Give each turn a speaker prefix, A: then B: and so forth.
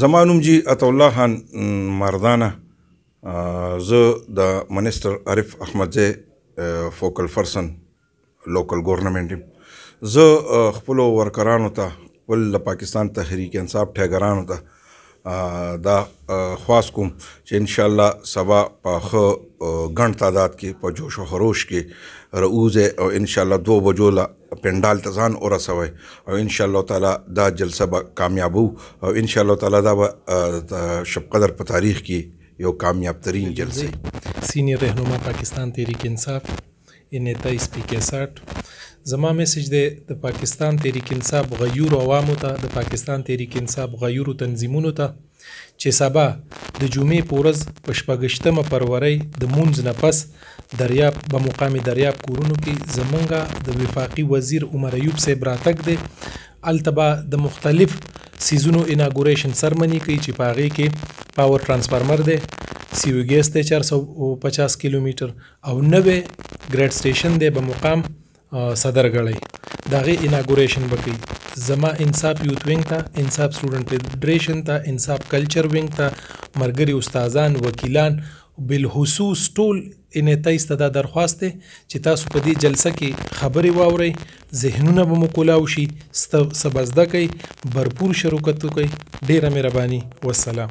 A: زما نوم جی عطا الله خان مردانه زه د منسټر عارف احمدزی فوکل فرسن لوکل ګورنمنت یم زه خپل ورکرانو ته خپل د پاکستان تحریک انصاف ټیګرانو ته دا خواست کوم چې ان شاء الله سبا په خو غن تعداد کې په جوش او خروش کې روزه او ان شاء الله دوه بجو لا پندال ته ځان ورسوي او ان شاء الله تعالی دا جلسه به کامیاب او ان شاء الله تعالی دا به شب قدر په تاریخ کې یو کامیاب ترین جلسه
B: سینی رهنما پاکستان تحریک انصاف ان ایت اس پی کې 60 زما میسج دی د پاکستان تحریک انصاف غیور عوامو ته د پاکستان تحریک انصاف غیور تنظیمونو ته چې سبا د جمعې په ورځ په شپږشتمه فرورۍ د مونځ نه پس دریاب به مقام دریاب کورونو کې زمونږ د وفاقي وزیر عمر ایوب صاحب راتګ دی هلته به د مختلف سیزونو اناګوریشن سرمنی کوي چې په هغې کې پاور ټرانسفارمر دی سیو ګیس دی چار سو او پچاس کیلومیټر او نوې ګریډ سټیشن دی به مقام صدر غړی داغه اناګوریشن بکی زما انصاف یوت وینګ ته انصاف سټوډنټ فدریشن ته انصاف کلچر وینګ ته مرګری استادان وکیلان بالخصوص ټول ان تاسو ته دا درخواست دی چې تاسو په دې جلسه کې خبرې واورئ ذهنونه به مو کولاو شي څه به زده کوئ برپور شروکت وکړئ ډېره مهرباني والسلام